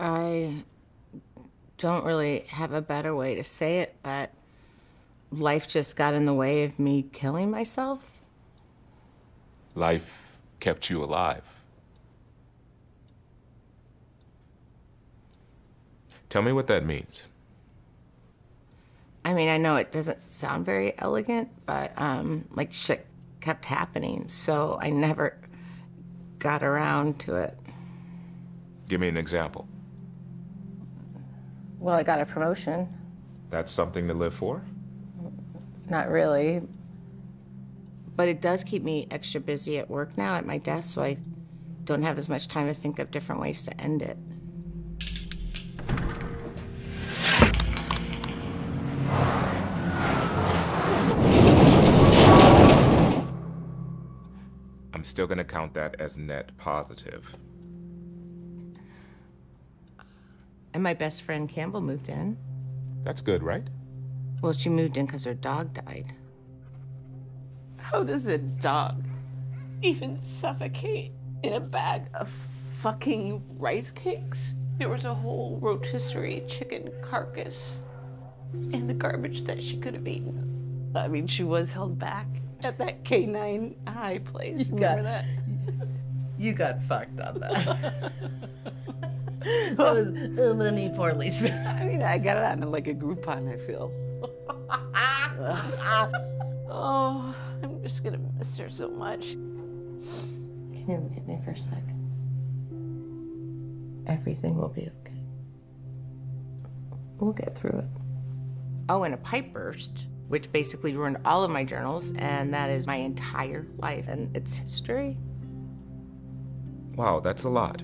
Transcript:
I don't really have a better way to say it, but life just got in the way of me killing myself. Life kept you alive. Tell me what that means. I mean, I know it doesn't sound very elegant, but um, like shit kept happening, so I never got around to it. Give me an example. Well, I got a promotion. That's something to live for? Not really. But it does keep me extra busy at work now at my desk, so I don't have as much time to think of different ways to end it. I'm still gonna count that as net positive. And my best friend Campbell moved in. That's good, right? Well, she moved in because her dog died. How does a dog even suffocate in a bag of fucking rice cakes? There was a whole rotisserie chicken carcass in the garbage that she could have eaten. I mean, she was held back at that K9 high place. You Remember got- that? You got fucked on that. that was uh, many poorly spent. I mean, I got it on like a Groupon, I feel. oh, I'm just gonna miss her so much. Can you look at me for a sec? Everything will be okay. We'll get through it. Oh, and a pipe burst, which basically ruined all of my journals, and that is my entire life, and it's history. Wow, that's a lot.